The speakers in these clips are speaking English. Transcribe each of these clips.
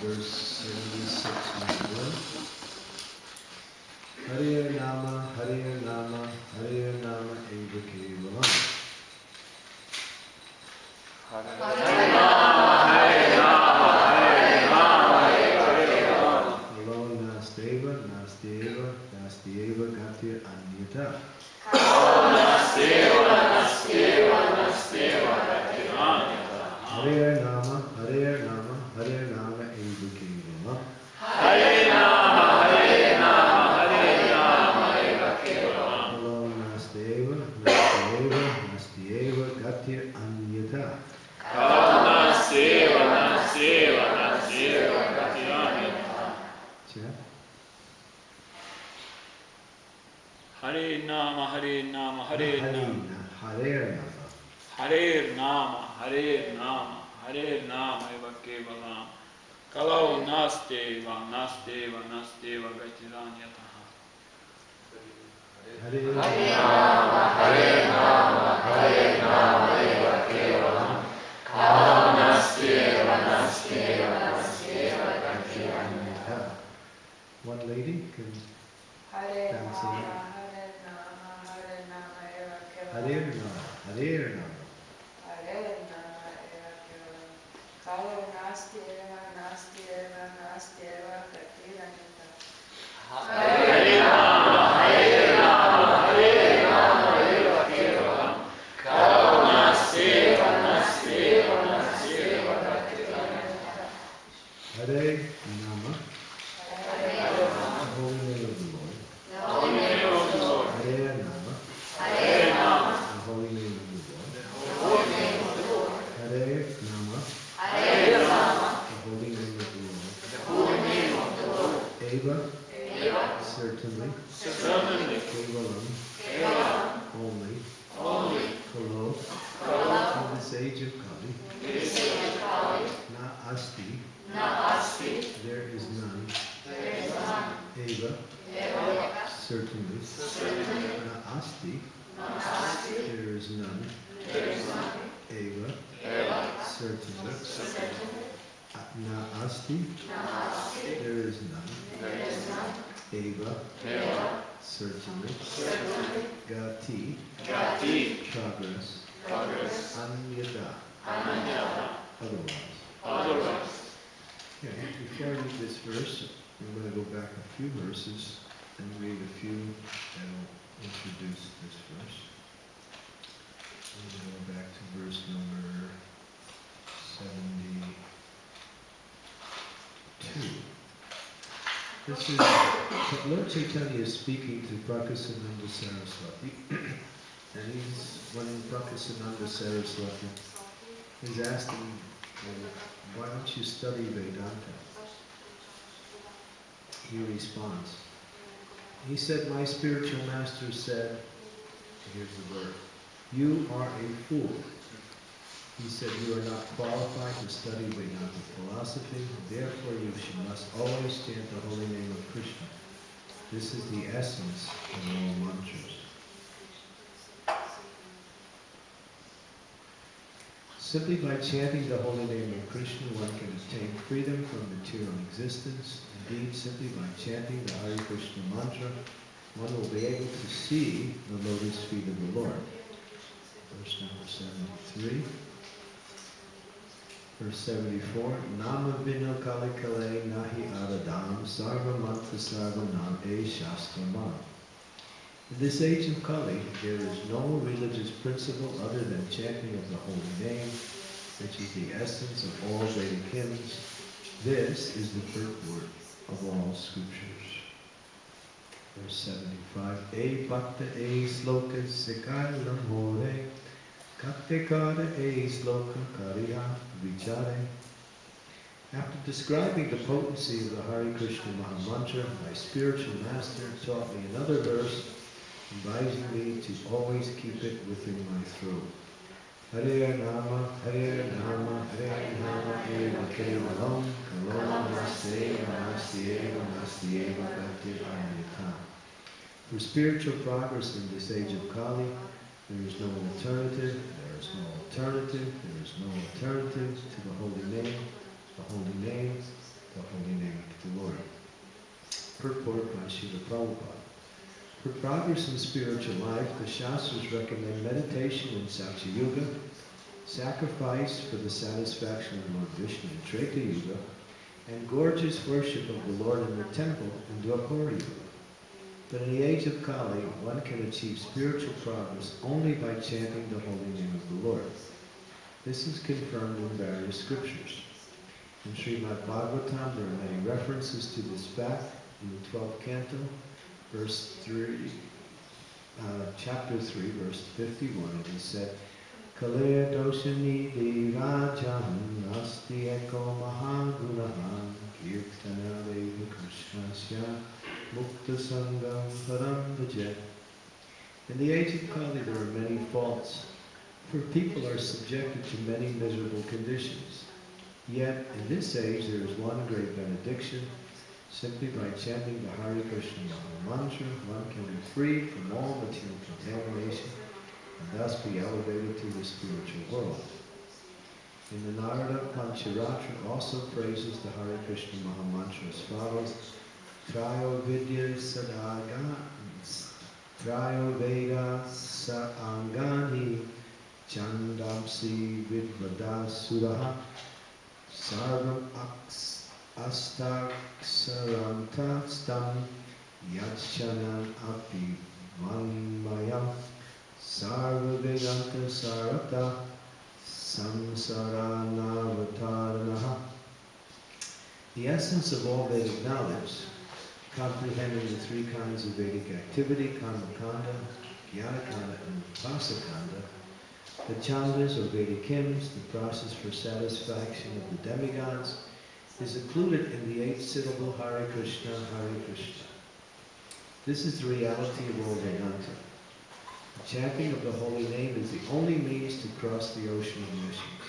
verse Is Lord Chaitanya is speaking to Prakasananda Saraswati, and he's, when Prakasananda Saraswati is asking, well, why don't you study Vedanta? He responds. He said, my spiritual master said, here's the word, you are a fool. Said, you are not qualified to study Vedanta philosophy, therefore you must always chant the holy name of Krishna. This is the essence of all mantras. Simply by chanting the holy name of Krishna, one can obtain freedom from material existence. Indeed, simply by chanting the Hare Krishna mantra, one will be able to see the lotus feet of the Lord. Verse number 73. Verse 74, Nama vino kali kale nahi aradam sarva mantra sarva nam e shastramam. In this age of Kali, there is no religious principle other than chanting of the holy name, which is the essence of all Vedic hymns. This is the purport of all scriptures. Verse 75, E bhakta e sloka sikai lamore, After describing the potency of the Hare Krishna Mahamantra, my spiritual master taught me another verse, advising me to always keep it within my throat. Hare Nama, Hare Nama, Hare Nama, Eva Kevalam, Kaloma Nasteva, Nastieva, Nastieva, Bhakti Anyata. For spiritual progress in this age of Kali, there is no alternative, there is no alternative, there is no alternative to the holy name, the holy name, the holy name of the Lord. Purport by Srila Prabhupada. For progress in spiritual life, the Shastras recommend meditation in Satya Yuga, sacrifice for the satisfaction of Lord Vishnu in Treta Yuga, and gorgeous worship of the Lord in the temple in Dwapara Yuga. But in the age of Kali, one can achieve spiritual progress only by chanting the holy name of the Lord. This is confirmed in various scriptures. In Srimad Bhagavatam, there are many references to this fact in the 12th canto, verse 3, uh, chapter 3, verse 51, it is said, Kalea doshani virajan nasti eko mahagunahan kirtana deva mukta sangam param. In the age of Kali, there are many faults, for people are subjected to many miserable conditions. Yet, in this age, there is one great benediction. Simply by chanting the Hare Krishna Mantra, one can be freed from all material contamination and thus be elevated to the spiritual world. In the Narada Pancharatra also praises the Hare Krishna Maha Mantra as follows. Trayo Vidya Sadaga Trayo Veda Saangani Chandamsi Vidvada Suraha Sarvam Aks Astaksarantastam Yachanan Api Manmayam Sarvaveganta Sarata Samsaranavataranaha The essence of all Vedic knowledge, comprehending the three kinds of Vedic activity, Karmakanda, Jnanakanda, and Vasakanda, the chandas or Vedic hymns, the process for satisfaction of the demigods, is included in the eight-syllable Hare Krishna, Hare Krishna. This is the reality of all Vedanta. The chanting of the holy name is the only means to cross the ocean of nescience.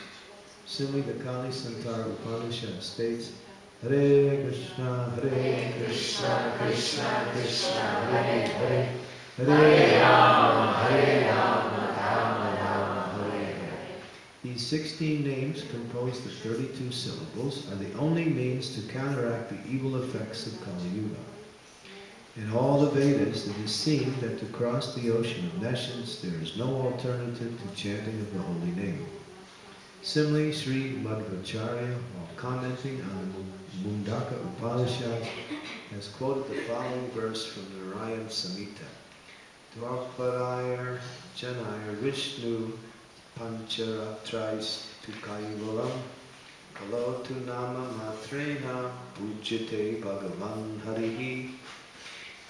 Similarly, the Kali Santarana Upanishad states, Hare Krishna, Hare Krishna, Krishna Krishna, Hare Hare, Hare Rama, Hare Rama, Rama Rama, Hare Hare. These 16 names, composed of 32 syllables, are the only means to counteract the evil effects of Kali Yuga. In all the Vedas, it is seen that to cross the ocean of nescience, there is no alternative to chanting of the holy name. Similarly, Sri Madhvacharya, while commenting on the Mundaka Upanishad, has quoted the following verse from the Narayan Samhita. Dvarparayar Janaya Vishnu Pancharatrais tu Kaivalam Kalotu Nama Matrena Pujyate Bhagavan Harihi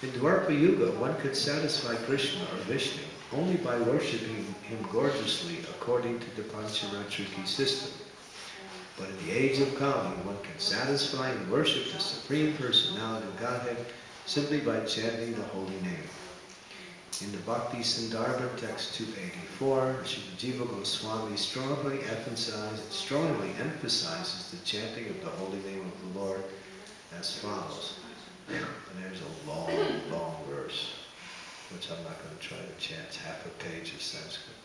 in Dwapara Yuga, one could satisfy Krishna or Vishnu only by worshipping him gorgeously according to the Pancharatriki system. But in the age of Kali, one can satisfy and worship the Supreme Personality of Godhead simply by chanting the holy name. In the Bhakti Sandarbha text 284, Sri Jiva Goswami strongly emphasizes, strongly emphasizes the chanting of the holy name of the Lord as follows. And there's a long, long verse, which I'm not going to try to chant. It's half a page of Sanskrit.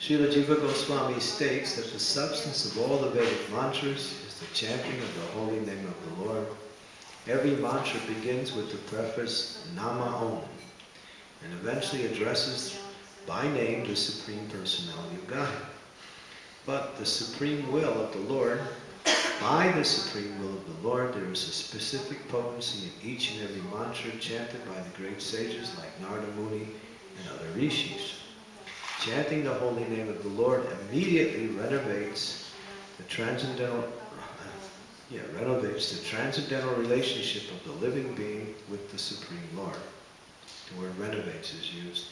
Srila Jiva Goswami states that the substance of all the Vedic mantras is the chanting of the holy name of the Lord. Every mantra begins with the preface Nama Om and eventually addresses by name the Supreme Personality of God. But the supreme will of the Lord by the supreme will of the Lord, there is a specific potency in each and every mantra chanted by the great sages like Narada Muni and other rishis. Chanting the holy name of the Lord immediately renovates the transcendental, yeah, renovates the transcendental relationship of the living being with the Supreme Lord. The word renovates is used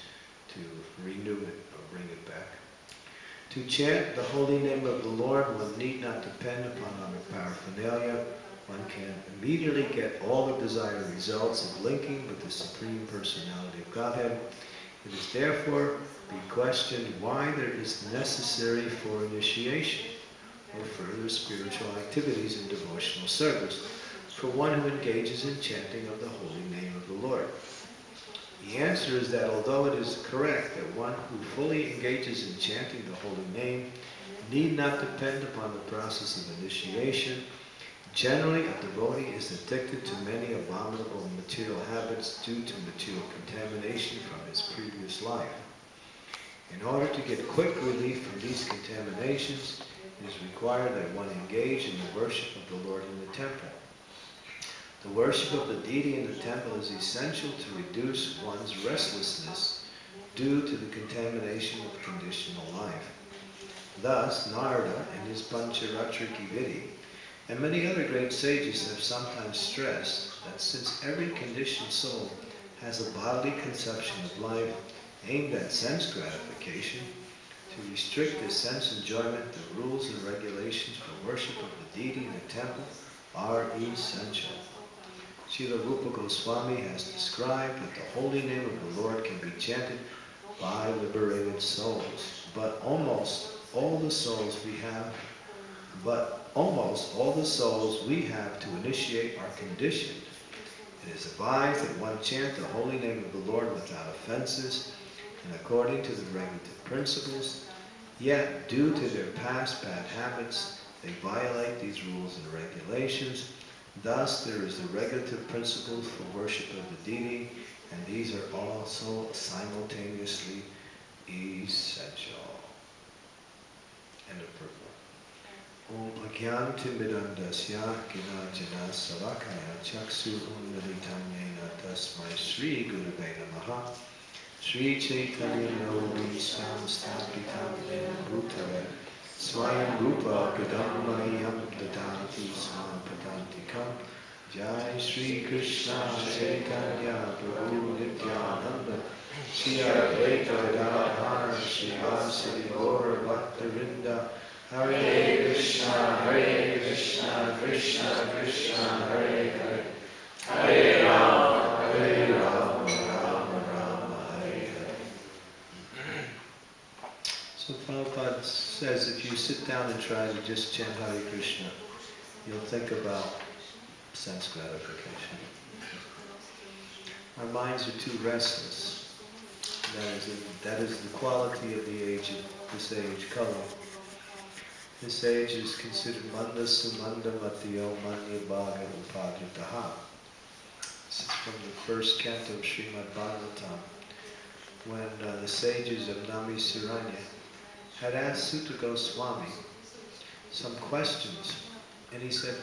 to renew it or bring it back. To chant the holy name of the Lord, one need not depend upon other paraphernalia. One can immediately get all the desired results of linking with the Supreme Personality of Godhead. It is therefore be questioned why there is necessary for initiation or further spiritual activities and devotional service for one who engages in chanting of the holy name of the Lord. The answer is that although it is correct that one who fully engages in chanting the holy name need not depend upon the process of initiation, Generally, a devotee is addicted to many abominable material habits due to material contamination from his previous life. In order to get quick relief from these contaminations, it is required that one engage in the worship of the Lord in the temple. The worship of the deity in the temple is essential to reduce one's restlessness due to the contamination of conditional life. Thus, Narada in his Pancharatriki Vidhi and many other great sages have sometimes stressed that since every conditioned soul has a bodily conception of life aimed at sense gratification, to restrict this sense enjoyment, the rules and regulations for worship of the deity in the temple are essential. Srila Rupa Goswami has described that the holy name of the Lord can be chanted by liberated souls, but almost all the souls we have, but almost all the souls we have to initiate are conditioned. It is advised that one chant the holy name of the Lord without offenses and according to the regulative principles, yet due to their past bad habits, they violate these rules and regulations. Thus, there is the regulative principles for worship of the deity, and these are also simultaneously essential. End of purport. Om Agyantimidandasya Ginajana Salakaya Chaksu Unmilitamyena Tasmai Sri Gurave Namaha Sri Chaitanya Navi Samstapitam Bhutare Swayam Rupa Gadammayam Dadanti Swampadantikam Jai Sri Krishna Chaitanya Prabhu Nityananda Shri Advaita Gadadhar Srivasadi Gaur Bhaktavinda Hare Krishna, Hare Krishna, Krishna Krishna, Hare Hare, Hare Rama, Hare Rama, Rama Rama, Hare Hare. So Prabhupada says if you sit down and try to just chant Hare Krishna, you'll think about sense gratification. Our minds are too restless. That is, that is the quality of the age of this age, Kala. This age is considered Manda Sumanda Matiyo Manya Bhaga Upadritaha. This is from the first canto of Srimad Bhagavatam, when uh, the sages of Naimisharanya had asked Suta Goswami some questions, and he said,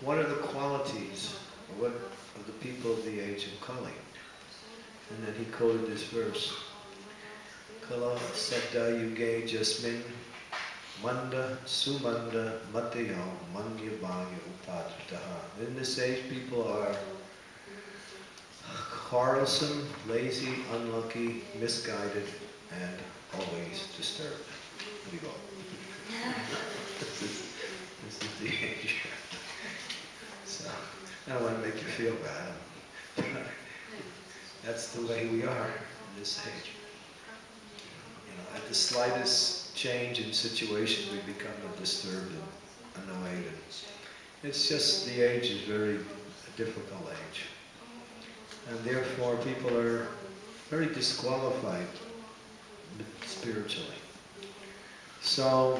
what are the qualities what, of the people of the age of Kali? And then he quoted this verse, Kala Sabda Yuge Jasmin Manda Sumanda Matayo Manya Bhagya Upadritaha. In this age, people are quarrelsome, lazy, unlucky, misguided, and always disturbed. Here we go. this, is, this is the age. so, I don't want to make you feel bad. That's the way we are in this age. You know, at the slightest change in situation, we become disturbed and annoyed. It's just the age is very difficult age. And therefore, people are very disqualified spiritually. So,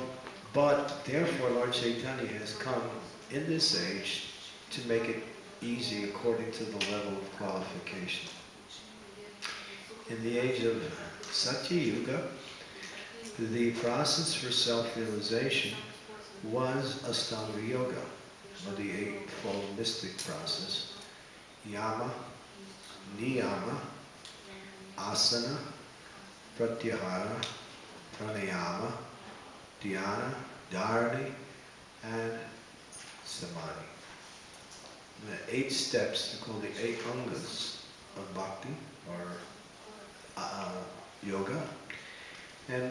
but therefore, Lord Chaitanya has come in this age to make it easy according to the level of qualification. In the age of Satya Yuga, the process for self-realization was Astanga Yoga, or the Eightfold Mystic process. Yama, Niyama, Asana, Pratyahara, Pranayama, Dhyana, Dharana, and Samadhi. The eight steps, they're called the eight angas of bhakti, or uh, yoga. And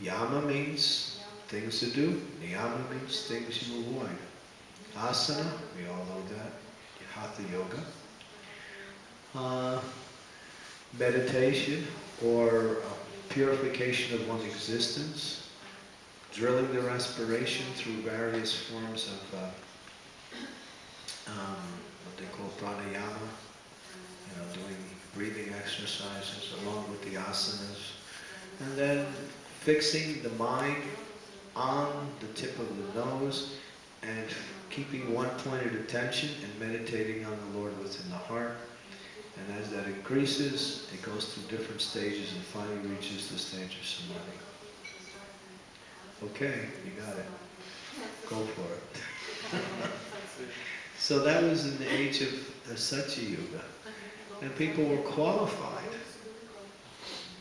yama means things to do, niyama means things you avoid. Asana, we all know that, hatha yoga. Uh, meditation or purification of one's existence, drilling the respiration through various forms of uh, um, what they call pranayama, you know, doing breathing exercises along with the asanas, and then fixing the mind on the tip of the nose and keeping one pointed attention and meditating on the Lord within the heart. And as that increases, it goes through different stages and finally reaches the stage of samadhi. Okay, you got it. Go for it. so that was in the age of the Satya Yuga. And people were qualified.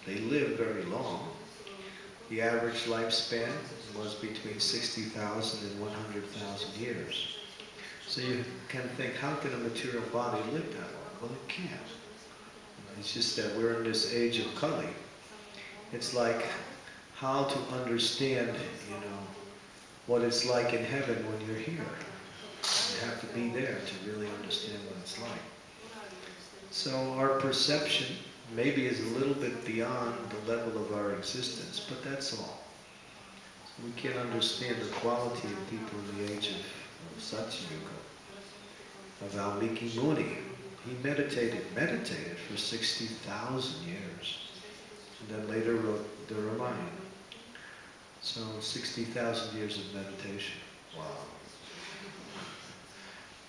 They lived very long. The average lifespan was between 60,000 and 100,000 years. So you can think, how can a material body live that long? Well, it can't. It's just that we're in this age of Kali. It's like how to understand, you know, what it's like in heaven when you're here. You have to be there to really understand what it's like. So our perception maybe is a little bit beyond the level of our existence, but that's all. We can't understand the quality of people in the age of Satya Yuga. Of Valmiki Muni, he meditated, meditated for 60,000 years, and then later wrote the Ramayana. So 60,000 years of meditation. Wow.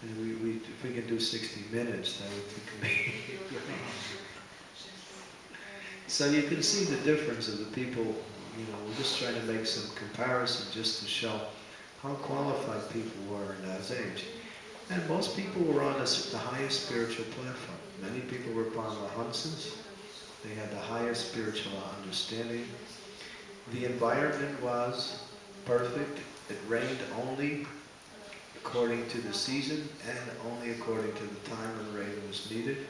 And we, we, if we can do 60 minutes, that would be So you can see the difference of the people, you know, we're just trying to make some comparison just to show how qualified people were in that age. And most people were on the highest spiritual platform. Many people were Paramahansas. They had the highest spiritual understanding. The environment was perfect. It rained only according to the season and only according to the time when rain was needed.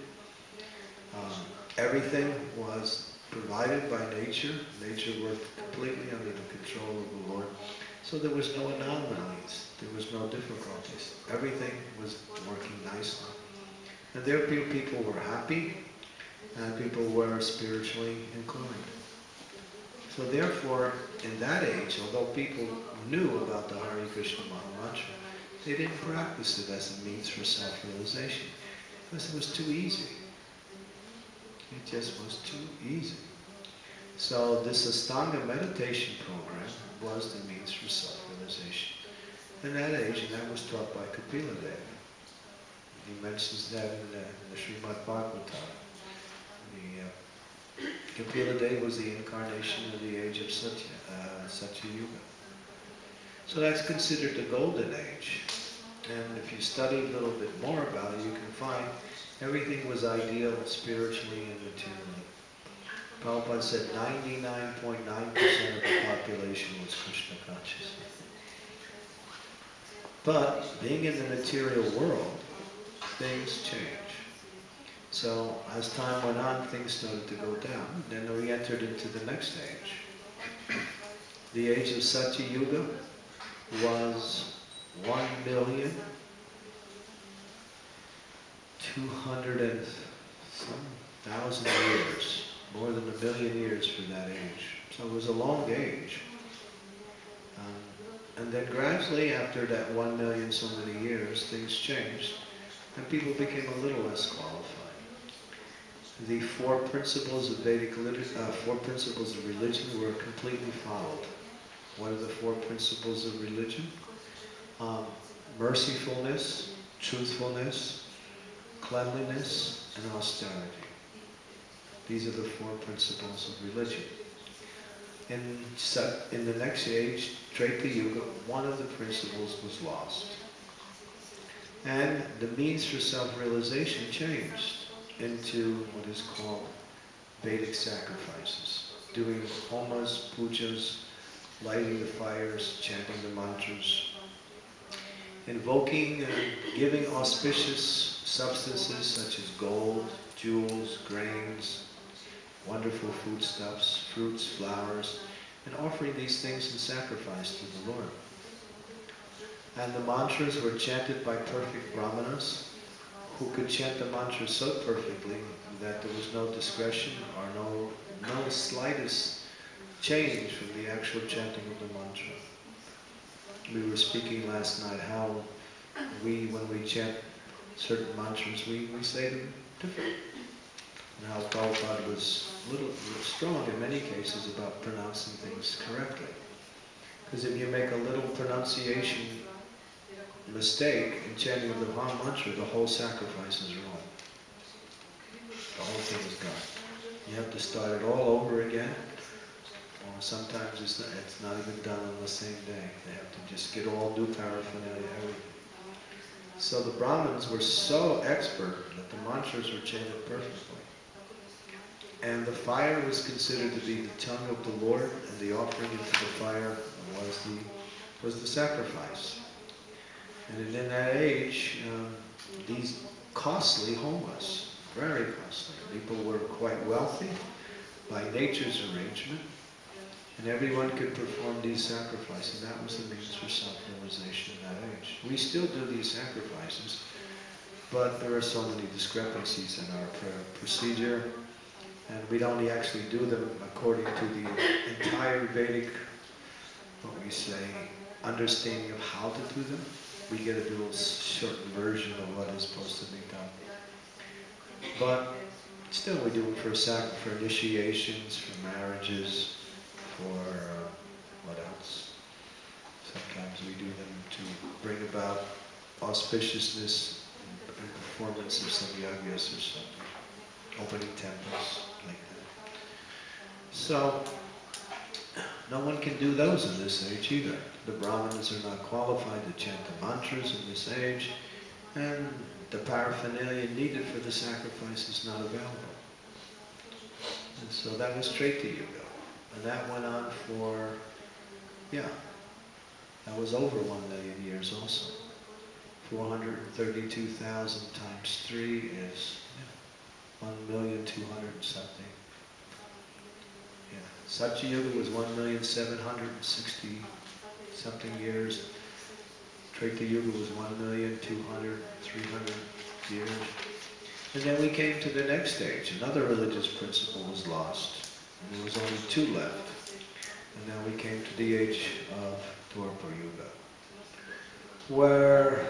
Um, everything was provided by nature. Nature worked completely under the control of the Lord. So there was no anomalies. There was no difficulties. Everything was working nicely. And there people were happy and people were spiritually inclined. So therefore, in that age, although people knew about the Hare Krishna Mahamantra, they didn't practice it as a means for self-realization because it was too easy. It just was too easy. So this Astanga meditation program was the means for self-realization. In that age, and that was taught by Kapila Dev. He mentions that in the, in the Srimad Bhagavatam. The, uh, Kapila Dev was the incarnation of the age of Satya, uh, Satya Yuga. So that's considered the golden age. And if you study a little bit more about it, you can find Everything was ideal spiritually and materially. Prabhupada said 99.9% .9 of the population was Krishna conscious. But being in the material world, things change. So as time went on, things started to go down. Then we entered into the next age. The age of Satya Yuga was 1 billion 200 and some thousand years, more than a million years from that age. So it was a long age. Um, and then gradually, after that one million so many years, things changed, and people became a little less qualified. The four principles of Vedic uh, four principles of religion were completely followed. What are the four principles of religion? Um, mercifulness, truthfulness, cleanliness, and austerity. These are the four principles of religion. In, in the next age, Treta Yuga, one of the principles was lost. And the means for self-realization changed into what is called Vedic sacrifices, doing homas, pujas, lighting the fires, chanting the mantras, invoking and giving auspicious substances such as gold, jewels, grains, wonderful foodstuffs, fruits, flowers, and offering these things in sacrifice to the Lord. And the mantras were chanted by perfect brahmanas who could chant the mantras so perfectly that there was no discretion or no, no slightest change from the actual chanting of the mantra. We were speaking last night how we, when we chant certain mantras, we, we say them different. And how Prabhupada was little, little strong in many cases about pronouncing things correctly. Because if you make a little pronunciation mistake in chanting the Maha Mantra, the whole sacrifice is wrong. The whole thing is gone. You have to start it all over again. Or sometimes it's not, it's not even done on the same day. They have to just get all new paraphernalia, everything. So the Brahmins were so expert that the mantras were chanted perfectly. And the fire was considered to be the tongue of the Lord, and the offering into the fire was the was the sacrifice. And in that age, um, these costly homas, very costly. People were quite wealthy by nature's arrangement, and everyone could perform these sacrifices. And that was the means for self-realization in that age. We still do these sacrifices, but there are so many discrepancies in our procedure, and we don't actually do them according to the entire Vedic, what we say, understanding of how to do them. We get a little short version of what is supposed to be done. But still we do them for, sac for initiations, for marriages, for uh, what else? Sometimes we do them to bring about auspiciousness and performance of some yagyas or something, opening temples, like that. So, no one can do those in this age either. The Brahmanas are not qualified to chant the mantras in this age, and the paraphernalia needed for the sacrifice is not available. And so that was Treta Yuga. And that went on for, yeah, that was over one million years also. 432,000 times 3 is yeah, 1,200 something. Yeah. Satyuga was 1,760 something years. Treta Yuga was 1,200, 300 years. And then we came to the next stage. Another religious principle was lost. There was only two left. And then we came to the age of Dwapara Yuga, where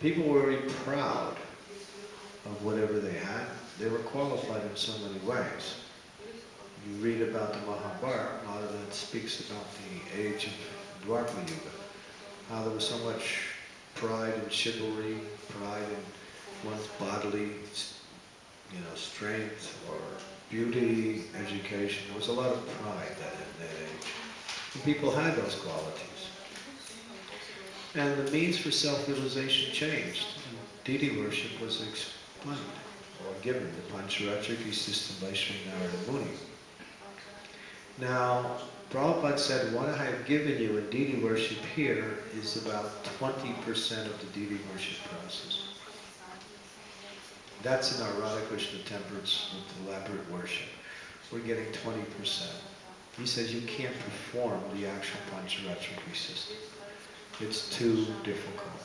people were very proud of whatever they had. They were qualified in so many ways. You read about the Mahabharata, a lot of that speaks about the age of Dwapara Yuga, how there was so much pride and chivalry, pride in one's bodily, you know, strength or beauty, education. There was a lot of pride that, in that age. And people had those qualities. And the means for self-realization changed. Deity worship was explained or given, the Pancharatriki system by Sri Narada Muni. Now, Prabhupada said, what I have given you in deity worship here is about 20% of the deity worship process. That's in our Radha Krishna temperance with elaborate worship. We're getting 20%. He says you can't perform the actual Pancharatriki system. It's too difficult.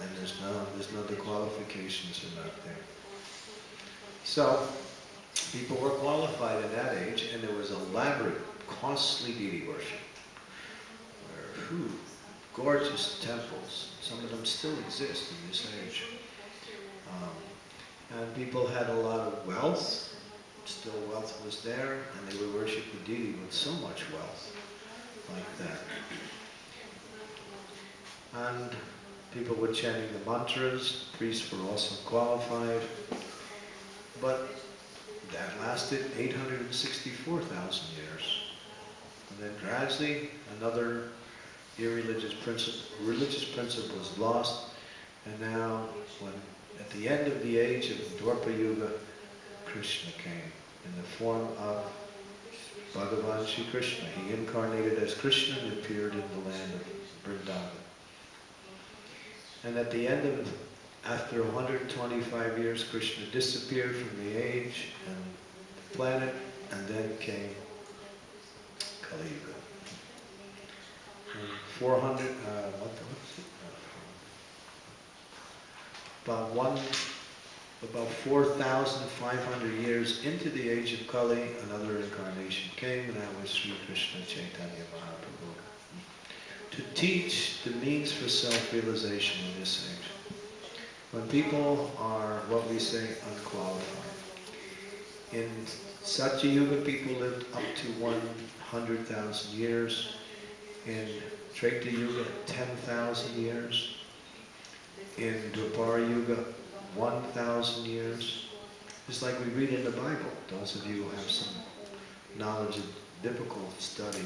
And there's no, there's no, the qualifications are not there. So, people were qualified in that age, and there was elaborate, costly deity worship. Where, whew, gorgeous temples. Some of them still exist in this age. Um, and people had a lot of wealth, still wealth was there, and they would worship the deity with so much wealth, like that. And people were chanting the mantras, priests were also qualified, but that lasted 864,000 years. And then gradually another irreligious principle, religious principle was lost, and now when the end of the age of Dwapara Yuga, Krishna came in the form of Bhagavan Sri Krishna. He incarnated as Krishna and appeared in the land of Vrindavan. And at the end of, after 125 years, Krishna disappeared from the age and the planet, and then came Kali Yuga. 400, uh, what? About one, about 4,500 years into the age of Kali, another incarnation came, and that was Sri Krishna Chaitanya Mahaprabhu. To teach the means for self-realization in this age. When people are, what we say, unqualified. In Satya Yuga, people lived up to 100,000 years. In Treta Yuga, 10,000 years. In Dwapara Yuga, 1,000 years. Just like we read in the Bible, those of you who have some knowledge of biblical study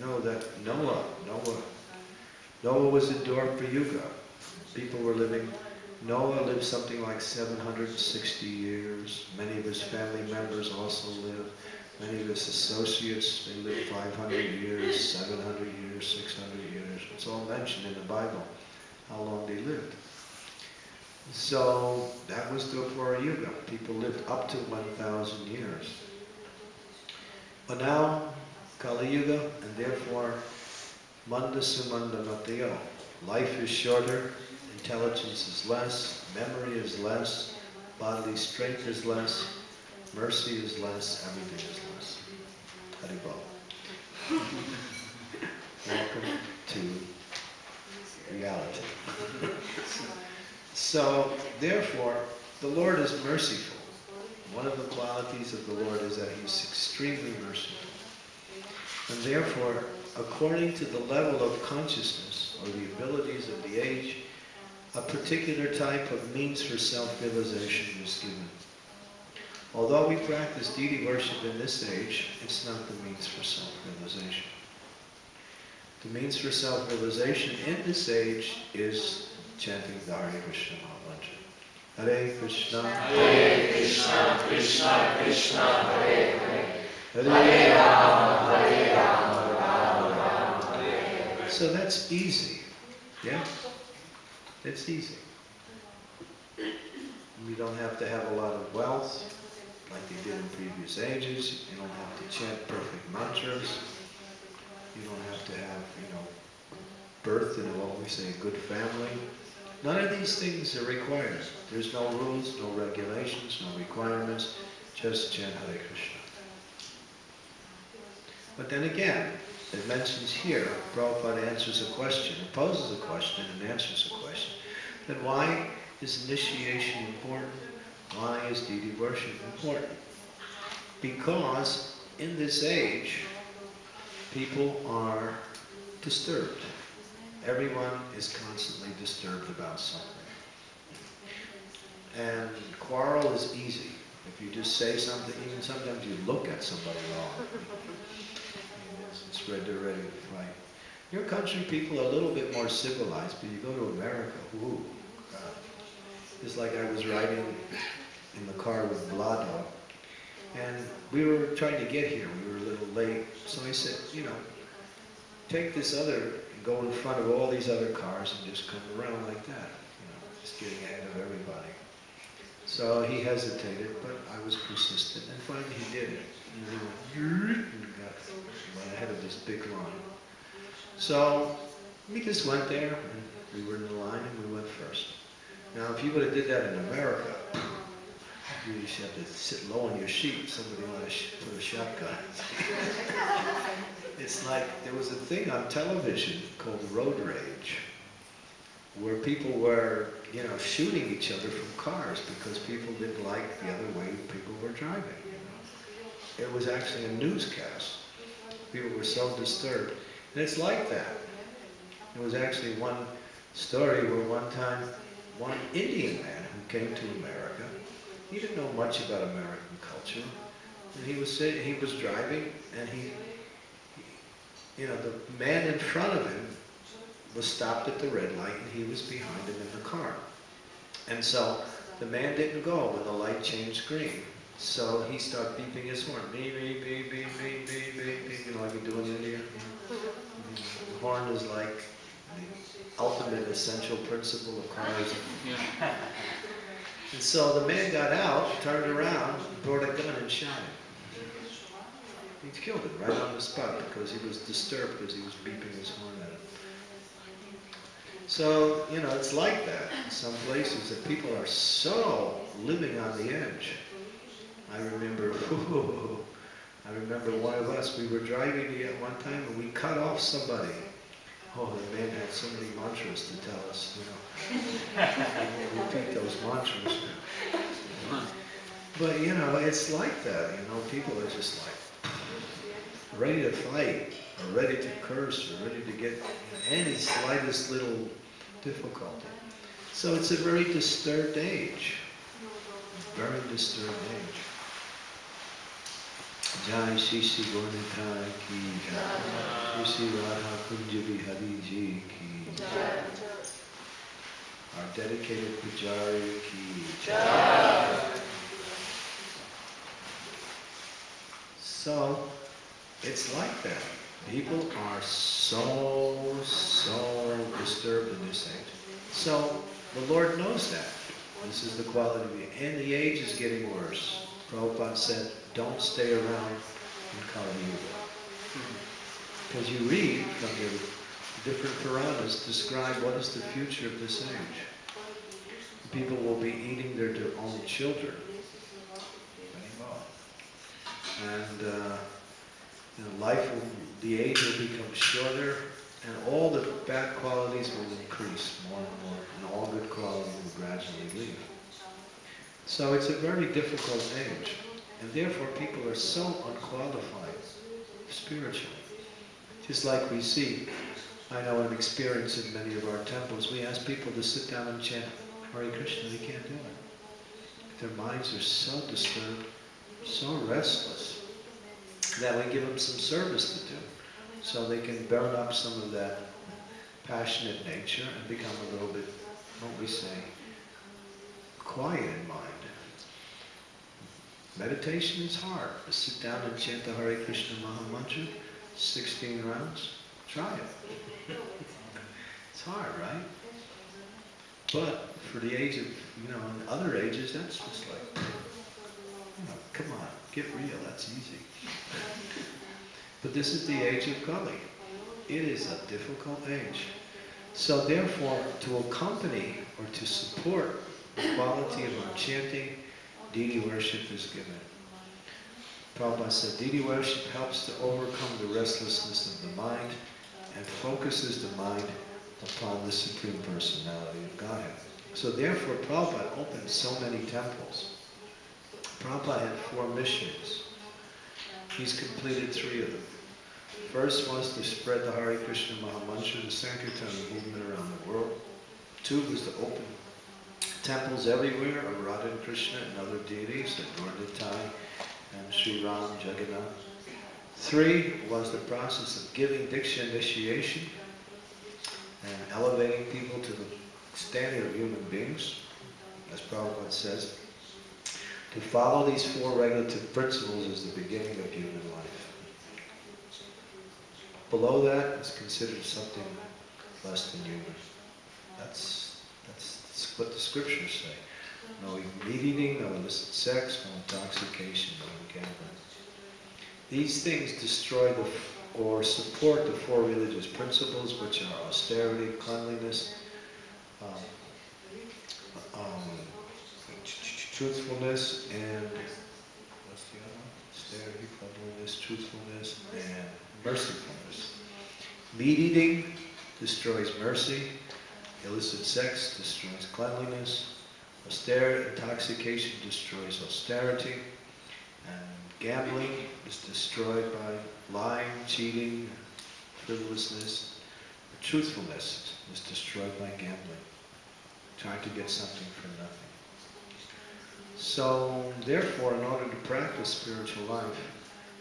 know that Noah, Noah, Noah was in Dwapara Yuga. People were living, Noah lived something like 760 years. Many of his family members also lived. Many of his associates, they lived 500 years, 700 years, 600 years. It's all mentioned in the Bible, how long they lived. So that was the Dwapara Yuga. People lived up to 1,000 years. But now, Kali Yuga, and therefore, Manda Sumanda Matayo. Life is shorter, intelligence is less, memory is less, bodily strength is less, mercy is less, everything is less. Haribol. Welcome to reality. so, therefore, the Lord is merciful. One of the qualities of the Lord is that He's extremely merciful. And therefore, according to the level of consciousness or the abilities of the age, a particular type of means for self-realization is given. Although we practice deity worship in this age, it's not the means for self-realization. The means for self-realization in this age is chanting the Hare Krishna Maha Mantra. Hare Krishna, Hare Krishna, Krishna Krishna, Hare Hare, Hare Hare Rama, Hare Rama, Rama Rama, Hare Hare. So that's easy. Yeah? It's easy. You don't have to have a lot of wealth like you did in previous ages. You don't have to chant perfect mantras. You don't have to have, you know, birth in what we say, a good family. None of these things are required. There's no rules, no regulations, no requirements. Just chant Hare Krishna. But then again, it mentions here, Prabhupada answers a question, poses a question and answers a question. Then why is initiation important? Why is deity worship important? Because in this age, people are disturbed. Everyone is constantly disturbed about something. And quarrel is easy. If you just say something, even sometimes you look at somebody wrong. It's red, to fight. Your country people are a little bit more civilized, but you go to America, ooh. It's like I was riding in the car with Vlado, and we were trying to get here. We were a little late, so I said, you know, take this other go in front of all these other cars and just come around like that, you know, just getting ahead of everybody. So he hesitated, but I was persistent, and finally he did it. And he went, and got ahead of this big line. So we just went there, and we were in the line, and we went first. Now, if you would have did that in America, you just have to sit low on your seat. Somebody might have put a shotgun. it's like there was a thing on television called road rage, where people were, you know, shooting each other from cars because people didn't like the other way people were driving. It was actually a newscast. People were so disturbed. And it's like that. There was actually one story where one time, one Indian man who came to America, he didn't know much about American culture, and he was he was driving, and he, you know, the man in front of him was stopped at the red light, and he was behind him in the car, and so the man didn't go when the light changed green. So he started beeping his horn. Beep, beep, beep, beep, beep, beep, beep, beep, you know, like we do in India. The horn is like the ultimate essential principle of cars. And so the man got out, turned around, brought a gun and shot him. He killed him right on the spot because he was disturbed because he was beeping his horn at him. So, you know, it's like that in some places that people are so living on the edge. I remember, I remember one of us, we were driving at one time and we cut off somebody. Oh, the man had so many mantras to tell us, you know. repeat those mantras. But, you know, it's like that, you know, people are just like ready to fight, or ready to curse, or ready to get any slightest little difficulty. So it's a very disturbed age. Very disturbed age. Jai Shri Shri Gaurnitai ki Jai. Shri Shri Ji ki. Our dedicated Pujari ki Jai. So, it's like that. People are so, so disturbed in this age. So, the Lord knows that. This is the quality of the, and the age is getting worse. Prabhupada said, don't stay around in Kali Yuga. Because you read from the different Puranas describe what is the future of this age. People will be eating their, own children. And uh, know, life will, the age will become shorter, and all the bad qualities will increase more and more, and all good qualities will gradually leave. So it's a very difficult age, and therefore people are so unqualified spiritually. Just like we see, I know an experience in many of our temples, we ask people to sit down and chant Hare Krishna, they can't do it. Their minds are so disturbed, so restless, that we give them some service to do, so they can burn up some of that passionate nature and become a little bit, what we say, quiet in mind. Meditation is hard. To sit down and chant the Hare Krishna Maha Mantra, 16 rounds, try it. it's hard, right? But for the age of, you know, in other ages, that's just like, you know, come on, get real, that's easy. But this is the age of Kali. It is a difficult age. So therefore, to accompany or to support the quality of our chanting, deity worship is given. Prabhupada said, deity worship helps to overcome the restlessness of the mind and focuses the mind upon the Supreme Personality of Godhead. So therefore, Prabhupada opened so many temples. Prabhupada had four missions. He's completed three of them. First was to spread the Hare Krishna Mahamantra, the Sankirtan movement around the world. Two was to open temples everywhere of Radha and Krishna and other deities like Lord Nitai and Sri Ram, Jagannath. Three was the process of giving Diksha initiation and elevating people to the standard of human beings, as Prabhupada says. To follow these four regulative principles is the beginning of human life. Below that is considered something less than human. That's, that's, what the scriptures say. No meat eating, no illicit sex, no intoxication, no gambling. These things destroy the or support the four religious principles, which are austerity, cleanliness, um, um, truthfulness, and what's the other one? Austerity, cleanliness, truthfulness, and mercifulness. Meat eating destroys mercy. Illicit sex destroys cleanliness. Austerity, intoxication destroys austerity. And gambling is destroyed by lying, cheating, frivolousness. Truthfulness is destroyed by gambling, trying to get something for nothing. So, therefore, in order to practice spiritual life,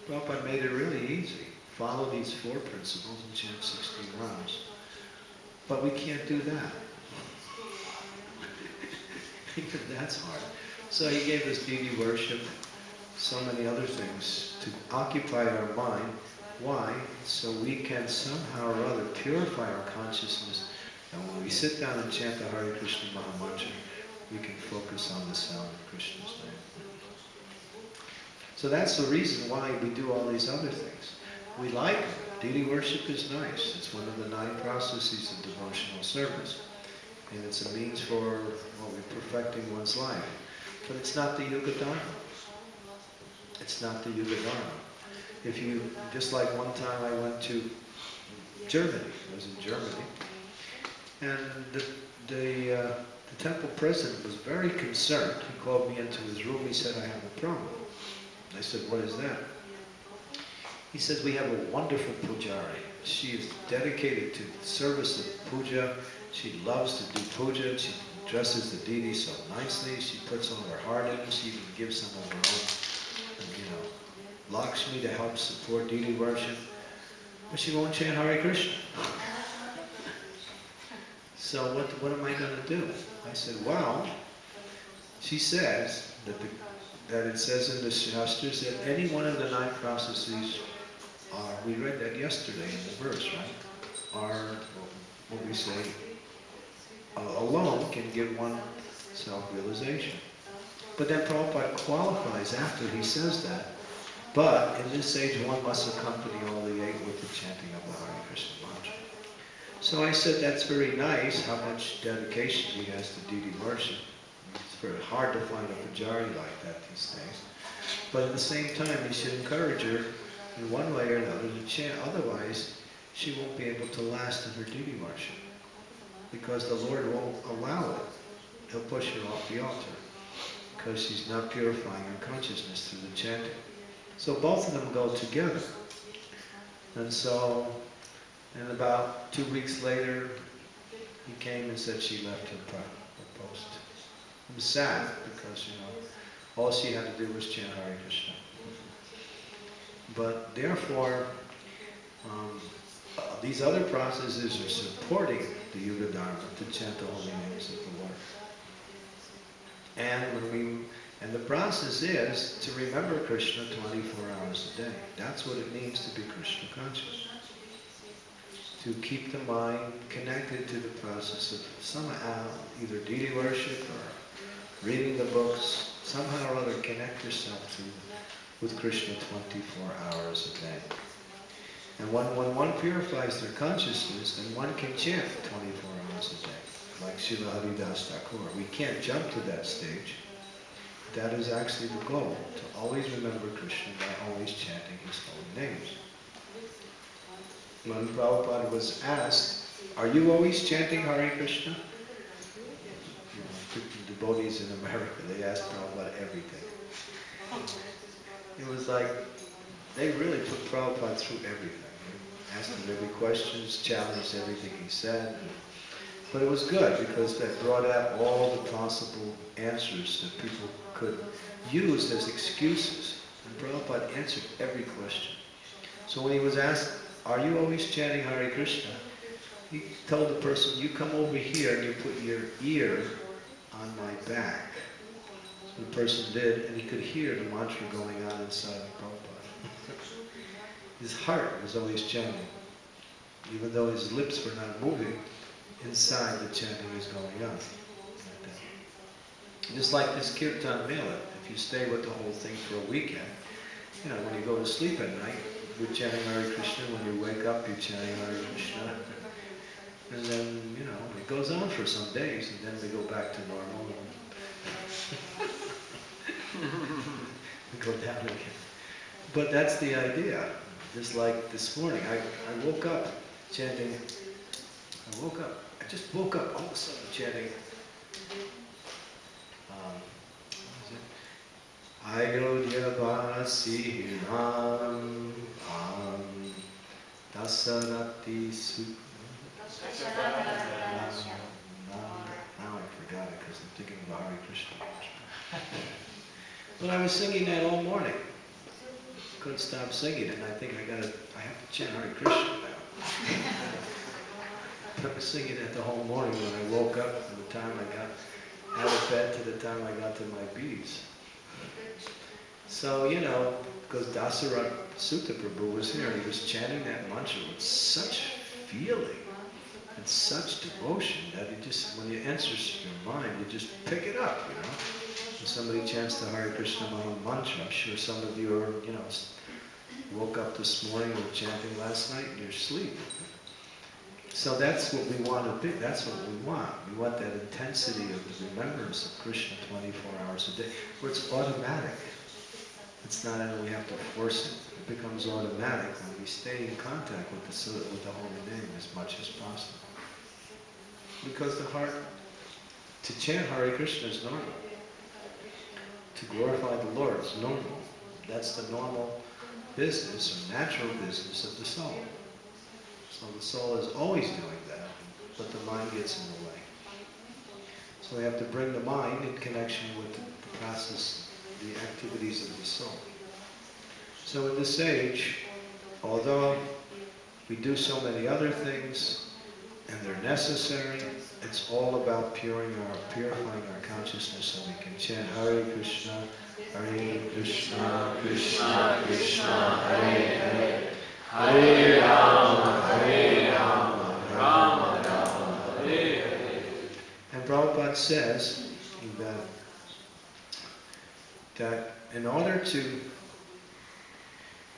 Prabhupada made it really easy. Follow these four principles and chant 16 rounds. But we can't do that. Even that's hard. So he gave us deity worship, so many other things to occupy our mind. Why? So we can somehow or other purify our consciousness. And when we sit down and chant the Hare Krishna Mahamantra, we can focus on the sound of Krishna's name. So that's the reason why we do all these other things. We like. Deity worship is nice. It's one of the nine processes of devotional service. And it's a means for we're perfecting one's life. But it's not the Yuga Dharma. It's not the Yuga Dharma. If you, just like one time I went to Germany, I was in Germany, and the, the, uh, the temple president was very concerned. He called me into his room, he said, I have a problem. I said, what is that? He says, we have a wonderful pujari. She is dedicated to the service of puja. She loves to do puja. She dresses the deity so nicely. She puts all her heart in. She even gives some of her own, you know, Lakshmi to help support deity worship. But she won't chant Hare Krishna. So what, what am I going to do? I said, well, she says that, the, that it says in the Shastras that any one of the nine processes are, we read that yesterday in the verse, right? Are, what we say, uh, alone can give one self-realization. But then Prabhupada qualifies after he says that, but in this age one must accompany all the eight with the chanting of the Hare Krishna mantra. So I said that's very nice, how much dedication he has to deity worship. It's very hard to find a pujari like that these days. But at the same time, he should encourage her in one way or another to chant. Otherwise, she won't be able to last in her deity worship because the Lord won't allow it. He'll push her off the altar because she's not purifying her consciousness through the chanting. So both of them go together. And so, and about two weeks later, he came and said she left her, post. Was sad because, you know, all she had to do was chant Hare Krishna. But therefore, um, these other processes are supporting the Yuga Dharma to chant the holy names of the Lord. And when we, and the process is to remember Krishna 24 hours a day. That's what it means to be Krishna conscious. To keep the mind connected to the process of somehow either deity worship or reading the books, somehow or other connect yourself to with Krishna 24 hours a day. And when, one purifies their consciousness, then one can chant 24 hours a day, like Srila Haridas Thakur. We can't jump to that stage. That is actually the goal, to always remember Krishna by always chanting his holy names. When Prabhupada was asked, are you always chanting Hare Krishna? You know, the devotees in America, they ask Prabhupada everything. It was like, they really put Prabhupada through everything. Asked him every questions, challenged everything he said. But it was good because that brought out all the possible answers that people could use as excuses. And Prabhupada answered every question. So when he was asked, are you always chanting Hare Krishna? He told the person, you come over here and you put your ear on my back. The person did, and he could hear the mantra going on inside Prabhupada. his heart was always chanting. Even though his lips were not moving, inside the chanting was going on. Just like this Kirtan Mela, if you stay with the whole thing for a weekend, you know, when you go to sleep at night, you're chanting Hare Krishna. When you wake up, you're chanting Hare Krishna. And then, you know, it goes on for some days, and then we go back to normal. We go down again. But that's the idea. Just like this morning, I, I woke up chanting, I woke up, I just woke up all of a sudden chanting, um, Ayodhya Vasi Ram Am Dasarati Su. Now I forgot it because I'm thinking of Hare Krishna. But I was singing that all morning. Couldn't stop singing and I think I gotta, I have to chant Hare Krishna now. I was singing it the whole morning when I woke up from the time I got out of bed to the time I got to my beads. So, you know, because Dasarat Sutta Prabhu was here, he was chanting that mantra with such feeling and such devotion that it just, when it enters your mind, you just pick it up, you know. Somebody chants the Hare Krishna Maha mantra, I'm sure some of you are, you know, woke up this morning or chanting last night in your sleep. So that's what we want to do. That's what we want. We want that intensity of the remembrance of Krishna 24 hours a day, where it's automatic. It's not that we have to force it. It becomes automatic when we stay in contact with the, with the holy name as much as possible. Because the heart, to chant Hare Krishna is normal. To glorify the Lord is normal. That's the normal business or natural business of the soul. So the soul is always doing that, but the mind gets in the way. So we have to bring the mind in connection with the process, the activities of the soul. So in this age, although we do so many other things, and they're necessary, it's all about purifying our, purifying our consciousness so we can chant Hare Krishna, Hare Krishna, Krishna Krishna, Hare Hare, Hare Rama, Hare Rama, Rama Rama, Hare Hare. And Prabhupada says that, that in order to you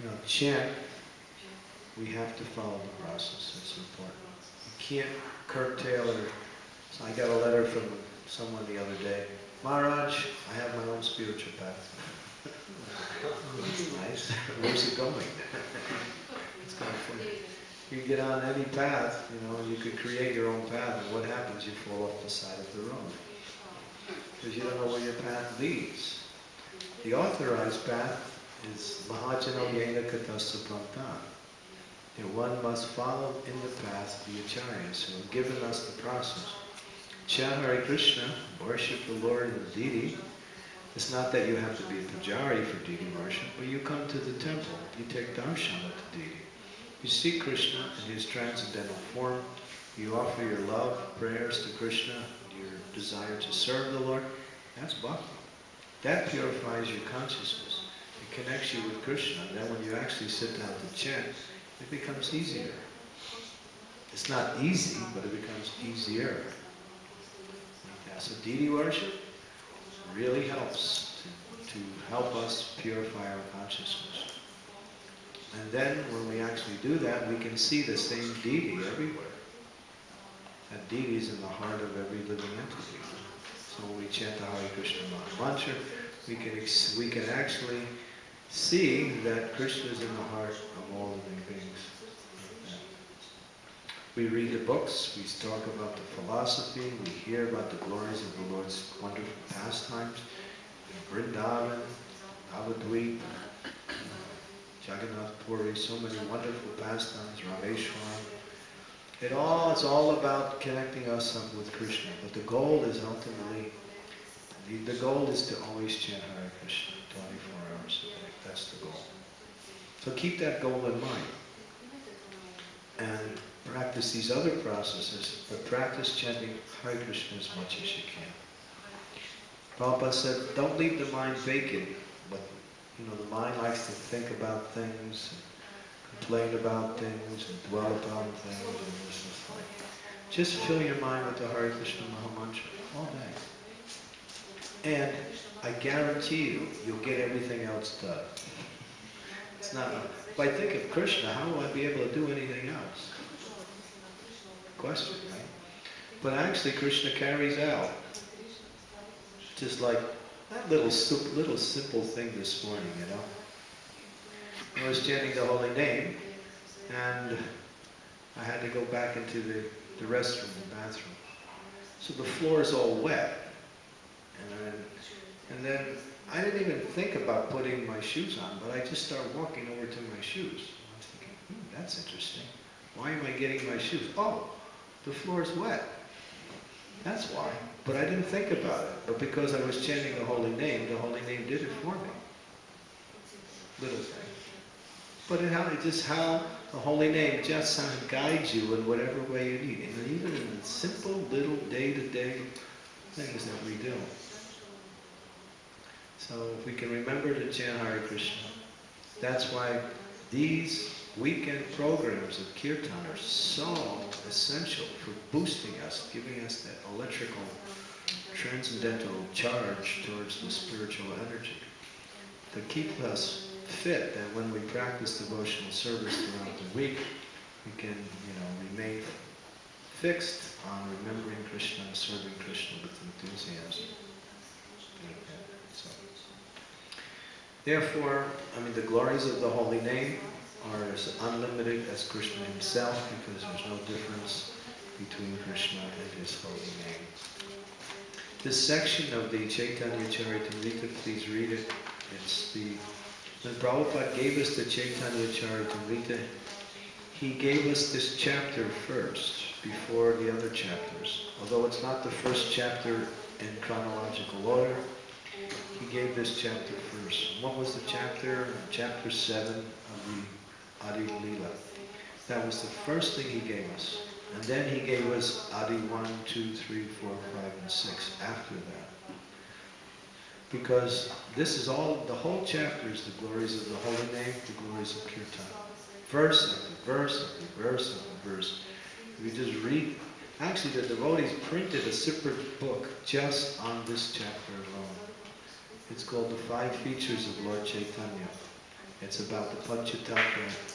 know, chant, we have to follow the process. It's important. You can't curtail or. I got a letter from someone the other day. Maharaj, I have my own spiritual path. That's nice. Where's it going? it's kind of funny. You get on any path, you know, you could create your own path, and what happens? You fall off the side of the road because you don't know where your path leads. The authorized path is Mahajano Yena Katasa Prantan. And one must follow in the path the acharyas who have given us the process. Chant Hare Krishna, worship the Lord and deity. It's not that you have to be a pujari for deity worship, but you come to the temple, you take darshan of the deity. You see Krishna in his transcendental form, you offer your love, prayers to Krishna, your desire to serve the Lord. That's bhakti. That purifies your consciousness. It connects you with Krishna. And then when you actually sit down to chant, it becomes easier. It's not easy, but it becomes easier. So deity worship really helps to, to help us purify our consciousness. And then when we actually do that, we can see the same deity everywhere. That deity is in the heart of every living entity. So when we chant the Hare Krishna mantra, we can, we can actually see that Krishna is in the heart of all living beings. We read the books, we talk about the philosophy, we hear about the glories of the Lord's wonderful pastimes, in Vrindavan, Navadweep, Jagannath Puri, so many wonderful pastimes, Rameshwaram. It all, it's all about connecting us up with Krishna, but the goal is ultimately, the, the goal is to always chant Hare Krishna 24 hours a day. That's the goal. So keep that goal in mind. And practice these other processes, but practice chanting Hare Krishna as much as you can. Prabhupada said, don't leave the mind vacant, but you know, the mind likes to think about things, complain about things, and dwell upon things, and this is just fill your mind with the Hare Krishna Maha Mantra all day. And I guarantee you, you'll get everything else done. It's not, if I think of Krishna, how will I be able to do anything else? Question, right? But actually, Krishna carries out. Just like that little, little simple thing this morning, you know. I was chanting the holy name, and I had to go back into the, the restroom, the bathroom. So the floor is all wet. And then, and then I didn't even think about putting my shoes on, but I just started walking over to my shoes. I was thinking, hmm, that's interesting. Why am I getting my shoes? Oh, the floor is wet. That's why. But I didn't think about it. But because I was chanting the holy name, the holy name did it for me. Little thing. But it, how, just how the holy name just guides you in whatever way you need. And even in the simple little day-to-day things that we do. So if we can remember to chant Hare Krishna, that's why these weekend programs of kirtan are so essential for boosting us, giving us that electrical, transcendental charge towards the spiritual energy to keep us fit that when we practice devotional service throughout the week, we can, you know, remain fixed on remembering Krishna and serving Krishna with enthusiasm. So, therefore, I mean, the glories of the holy name are as unlimited as Krishna himself because there's no difference between Krishna and his holy name. This section of the Chaitanya Charitamrita, please read it. It's the, when Prabhupada gave us the Chaitanya Charitamrita, he gave us this chapter first before the other chapters. Although it's not the first chapter in chronological order, he gave this chapter first. What was the chapter? Chapter 7 of the Adi Lila. That was the first thing he gave us. And then he gave us Adi 1, 2, 3, 4, 5, and 6 after that. Because this is all, the whole chapter is the glories of the holy name, the glories of Kirtan. Verse after verse after verse after verse. We just read, actually the devotees printed a separate book just on this chapter alone. It's called The Five Features of Lord Chaitanya. It's about the Panchatattva,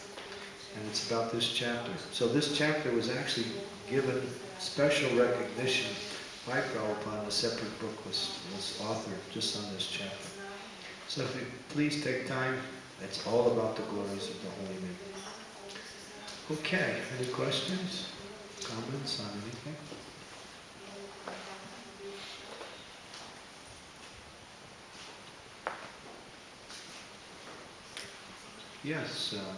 and it's about this chapter. So this chapter was actually given special recognition by Prabhupada. A separate book was, was authored just on this chapter. So if you please take time, it's all about the glories of the Holy Name. Okay, any questions, comments on anything? Yes, um,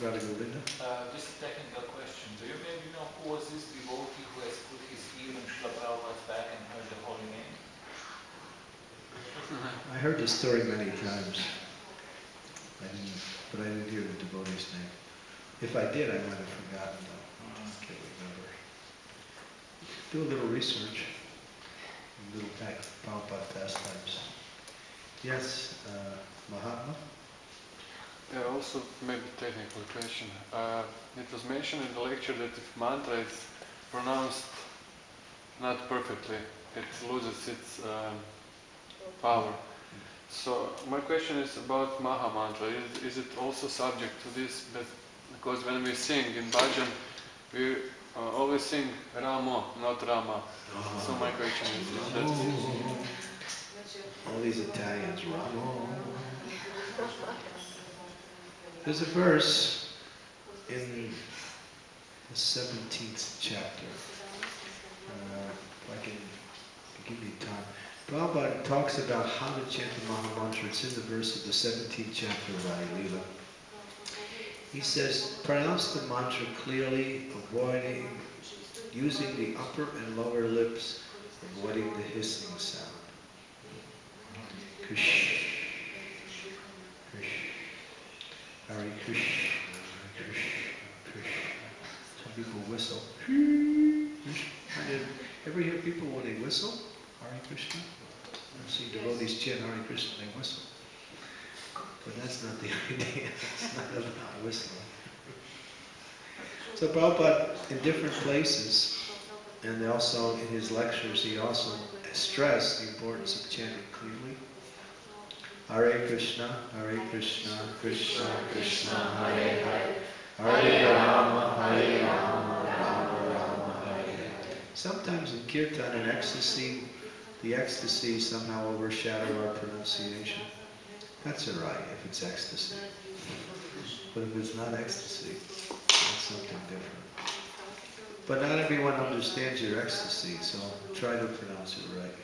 Radha Govinda? Uh, just a technical question. Do you maybe know who was this devotee who has put his ear in Srila Prabhupada's back and heard the holy name? I heard the story many times. But I didn't hear the devotee's name. If I did, I might have forgotten though. I can't remember. Do a little research. A little back Prabhupada pastimes. Yes, uh, Mahatma? Yeah, also maybe technical question. Uh, it was mentioned in the lecture that if mantra is pronounced not perfectly, it loses its um, power. So my question is about Maha Mantra. Is, is it also subject to this? Because when we sing in bhajan, we uh, always sing Ramo, not Rama. So my question is, is that All these Italians, Ramo. There's a verse in the 17th chapter. Uh, I can give me time. Prabhupada talks about how to chant the Maha Mantra. It's in the verse of the 17th chapter of Adi Lila. He says, pronounce the mantra clearly, avoiding, using the upper and lower lips, avoiding the hissing sound. Krish, Hare Krish, Hare Krish, Krish. Some people whistle. Ever hear people when they whistle? Hare Krishna? I've seen devotees chant Hare Krishna, they whistle. But that's not the idea. It's not about whistling. So Prabhupada, in different places, and also in his lectures, he also stressed the importance of chanting clearly. Hare Krishna, Hare Krishna, Krishna Krishna, Hare Hare, Hare Rama, Hare Rama, Rama Rama, Hare Hare. Sometimes in kirtan and ecstasy, the ecstasy somehow overshadow our pronunciation. That's all right if it's ecstasy. But if it's not ecstasy, it's something different. But not everyone understands your ecstasy, so try to pronounce it right.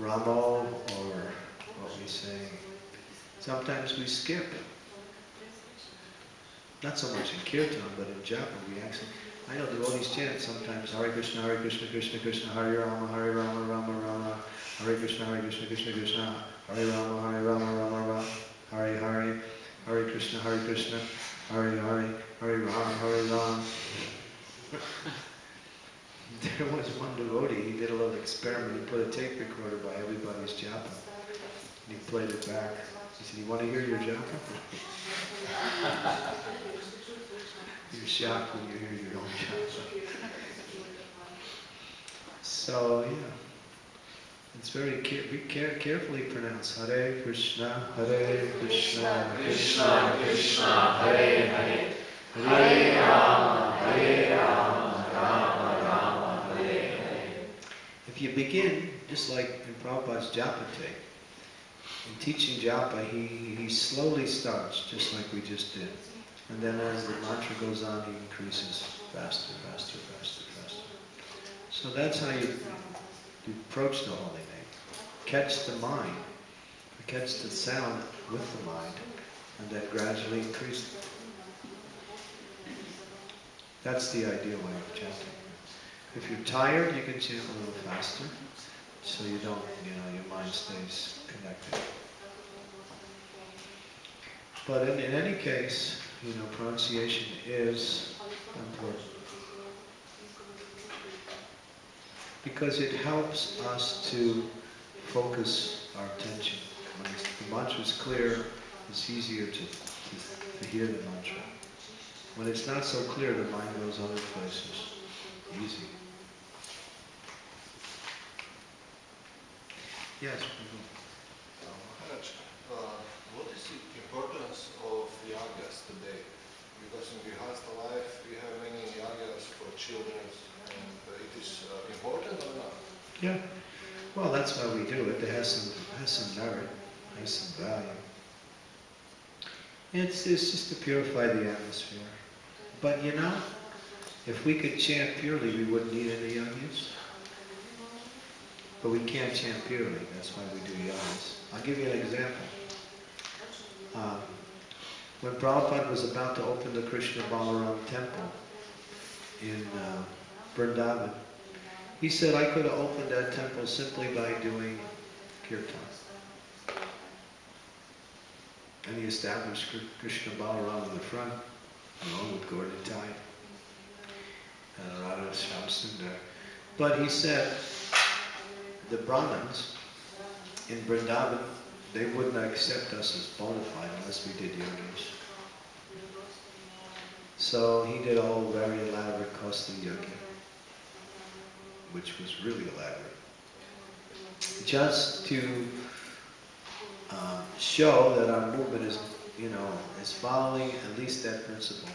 Ramo, or what we say. Sometimes we skip. Not so much in kirtan, but in japa we actually. I know devotees chant sometimes Hare Krishna, Hare Krishna, Krishna Krishna, Hare Rama, Hare Rama, Rama Rama, Hare Krishna, Hare Krishna, Krishna Krishna, Hare Rama, Hare Rama, Rama Rama, Hare Hare, Hare Krishna, Hare Krishna, Hare Hare, Hare Rama, Hare Rama. There was one devotee, he did a little experiment, he put a tape recorder by everybody's japa, and he played it back. He said, you want to hear your japa? You're shocked when you hear your own japa. So, yeah. It's very care- care- carefully pronounced. Hare Krishna, Hare Krishna, Krishna Krishna, Hare Hare, Hare Rama, Hare Rama, Rama. You begin, just like in Prabhupada's japa tape, in teaching japa, he, he slowly starts, just like we just did. And then as the mantra goes on, he increases faster, faster, faster, faster. So that's how you, you approach the holy name. Catch the mind, catch the sound with the mind, and then gradually increase. That's the ideal way of chanting. If you're tired, you can chant a little faster, so you don't, you know, your mind stays connected. But in, in any case, you know, pronunciation is important. Because it helps us to focus our attention. When the mantra is clear, it's easier to, to, to hear the mantra. When it's not so clear, the mind goes other places. Easy. Yes. Maharaj, uh, what is the importance of yagas today? Because in Grihastha life we have many yagas for children, and it is uh, important or not? Yeah. Well, that's why we do it. It has some has some merit, has some value. It's, it's just to purify the atmosphere. But you know, if we could chant purely, we wouldn't need any yajnas. But we can't chant purely. That's why we do yajnas. I'll give you an example. Um, when Prabhupada was about to open the Krishna Balaram temple in uh, Vrindavan, he said, I could have opened that temple simply by doing kirtan. And he established Krishna Balaram in the front, along with Gordon and Radha Shamsundar. But he said, the Brahmins in Vrindavan, they wouldn't accept us as bona fide unless we did yogis. So he did a whole very elaborate costly yoga which was really elaborate, just to uh, show that our movement is, you know, is following at least that principle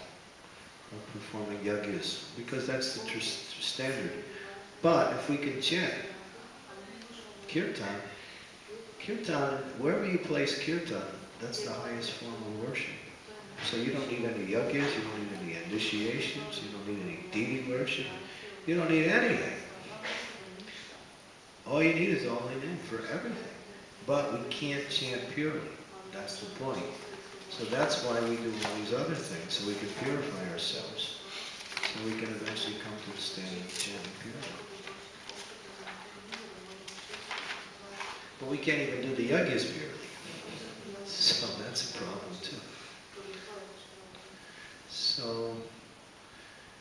of performing yajnas, because that's the standard. But if we can chant kirtan, kirtan, wherever you place kirtan, that's the highest form of worship. So you don't need any yajnas, you don't need any initiations, you don't need any deity worship, you don't need anything. All you need is all in for everything. But we can't chant purely. That's the point. So that's why we do all these other things, so we can purify ourselves. So we can eventually come to the state of chanting purely. But we can't even do the yajnas purely. So that's a problem too. So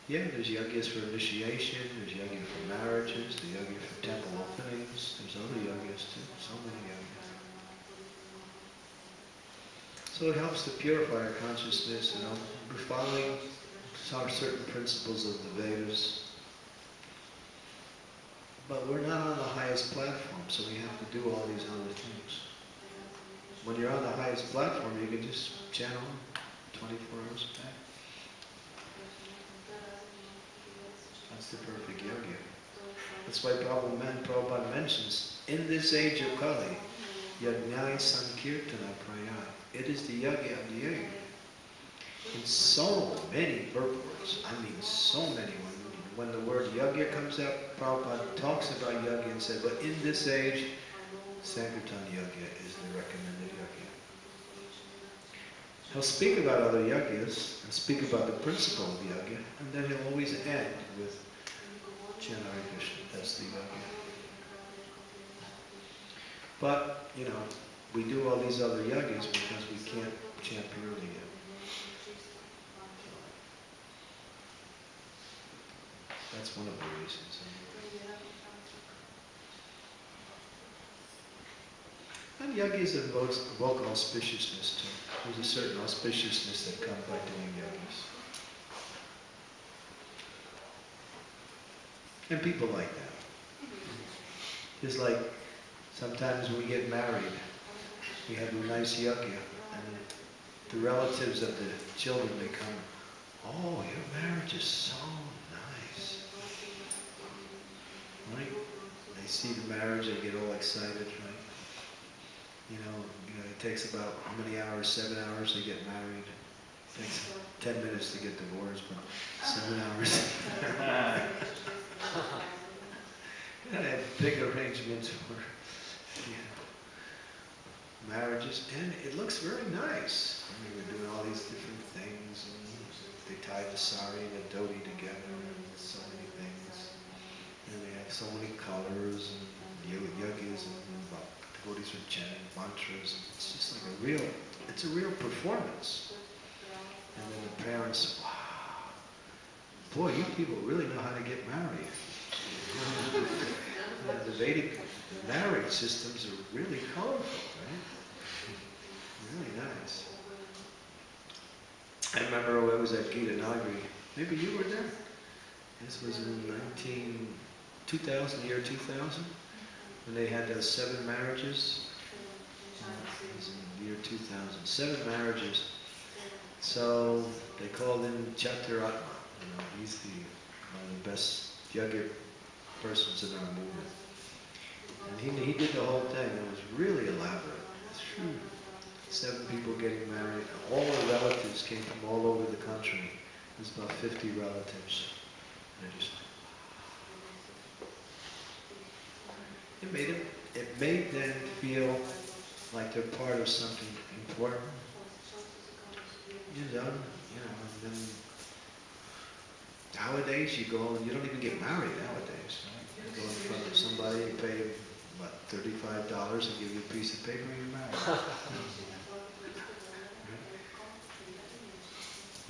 yeah, there's yajnas for initiation, there's yajna for marriages, the yajna for temple openings, there's other yajnas too, so many yajnas. So it helps to purify our consciousness, you know, following certain principles of the Vedas. But we're not on the highest platform, so we have to do all these other things. When you're on the highest platform, you can just channel 24 hours a day. That's the perfect yoga. That's why Prabhupada mentions, in this age of Kali, Yajnai Sankirtana Prayat. It is the yoga of the yoga. In so many purports, I mean so many, when, when the word yoga comes up, Prabhupada talks about yoga and said, but in this age, Sankirtan yoga is the recommended yoga. He'll speak about other yagas and speak about the principle of yoga, and then he'll always end with Janari Krishna. That's the yoga. But, you know, we do all these other yagas because we can't chant purely yet. That's one of the reasons. And yogis evoke, evoke auspiciousness too. There's a certain auspiciousness that comes by doing yogis. And people like that. It's like sometimes we get married, we have a nice yajna, and the relatives of the children, they come, oh, your marriage is so nice. Right? They see the marriage, they get all excited, right? You know, you know, it takes about how many hours? Seven hours to get married. It takes ten minutes to get divorced, but seven hours. and have big arrangements for you know, marriages, and it looks very nice. I mean, we're doing all these different things. And they tie the sari and the dhoti together and so many. And they have so many colors and yoga yogis and devotees are chanting mantras. It's just like a real, it's a real performance. And then the parents, wow, boy, you people really know how to get married. And the Vedic marriage systems are really colorful, right? Really nice. I remember I was at Gita Nagari. maybe you were there. This was in 19, 2000, year 2000, when they had those seven marriages. In the year 2000, seven marriages. So they called in Chaturatma. You know, he's the one of the best yogic persons in our movement. And he, he did the whole thing. It was really elaborate. Seven people getting married. All the relatives came from all over the country. There's about 50 relatives. And just, it made them, it made them feel like they're part of something important. You know, you know, and then nowadays you go and you don't even get married nowadays. Right? You go in front of somebody and pay them, what, thirty-five dollars and give you a piece of paper and you're married.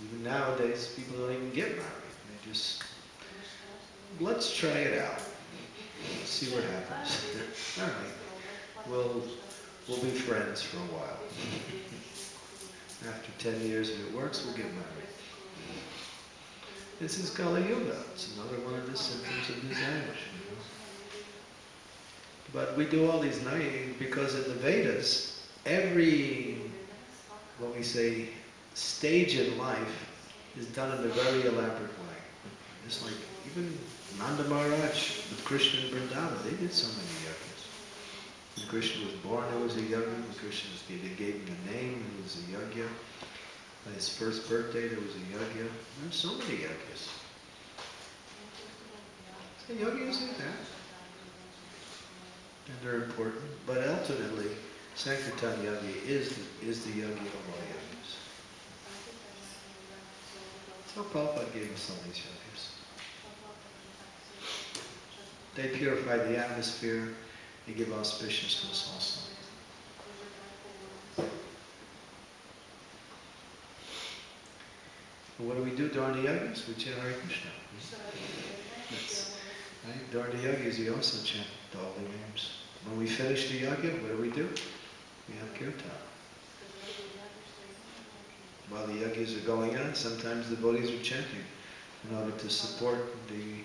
Even nowadays, people don't even get married. They just, let's try it out. See what happens. All right. We'll, we'll be friends for a while. After 10 years, if it works, we'll get married. This is Kali Yuga. It's another one of the symptoms of this age. you know. But we do all these night because in the Vedas, every, what we say, stage in life is done in a very elaborate way. It's like even Nanda Maharaj with Krishna and Vrindavan, they did so many yagas. When Krishna was born, there was a yaga. When Krishna was, they gave him a name, it was a yagya. On his first birthday, there was a yagya. There's so many. So yagas are that. And they're important. But ultimately, Sankirtan Yagi is the, is the yagi of all yagas. So Prabhupada gave us all these yagas. They purify the atmosphere. They give auspiciousness also. And what do we do during the yagas? We chant Hare Krishna. Yes. Right? During the we also chant the holy names. When we finish the yaga, what do we do? We have kirtan. While the yagas are going on, sometimes the devotees are chanting in order to support the,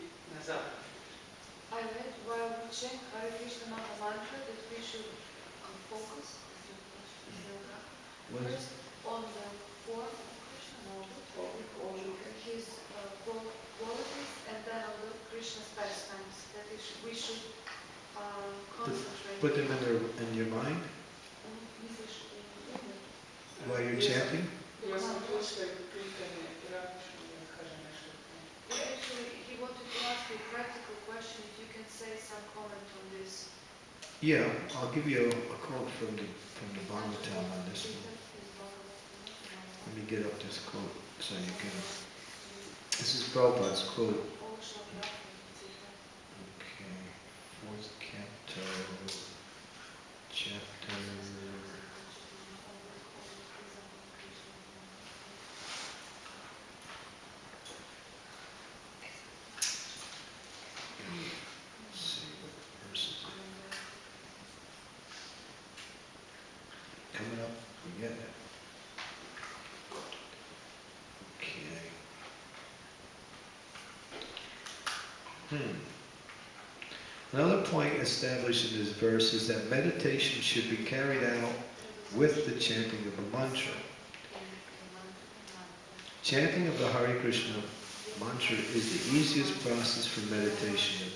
Mahamantra, neko je govoreno da smo trebali se koncentrirati na oblik Krišne, onda na oblik oblik Krišne i na zapad. I read while we chant Hare Krishna Maha Mantra that we should um, focus What is, first on the form of Krishna, Oblik, oblik. his uh, qualities, and then on the Krishna's pastimes. That is, we should uh, concentrate. put them in, their, in your mind on misliš u umu. while you're chanting? Actually, he wanted to ask you a practical question, if you can say some comment on this. Yeah, I'll give you a, a quote from the from the Bhagavatam on this one. Let me get up this quote so you can. This is Prabhupada's quote. Okay, fourth canto, chapter. Let's see what verse is it. Coming up, we get it. Okay. Hmm. Another point established in this verse is that meditation should be carried out with the chanting of a mantra. Chanting of the Hare Krishna mantra is the easiest process for meditation